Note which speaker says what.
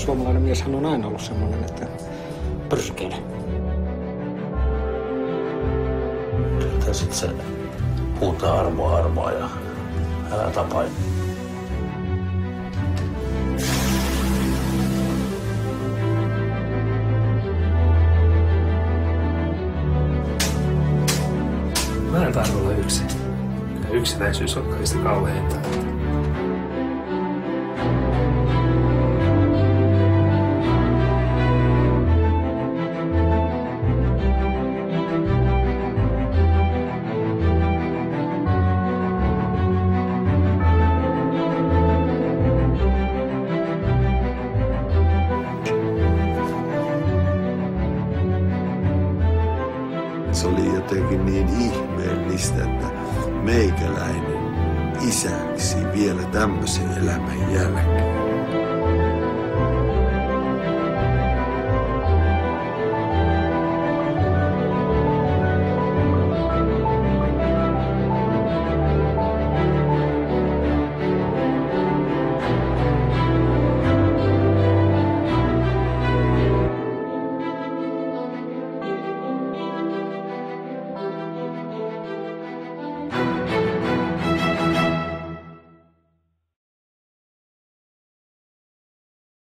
Speaker 1: suomalainen mieshän on aina ollut semmoinen, että pyrskele.
Speaker 2: Ja sitten se huutaa armoa, armoa ja älä tapai.
Speaker 3: Mä en tahdo olla yksin. Ja yksinäisyys on kaikista kauheinta.
Speaker 4: Se oli jotenkin niin ihmeellistä, että meikäläinen isäksi vielä tämmöisen elämän jälkeen.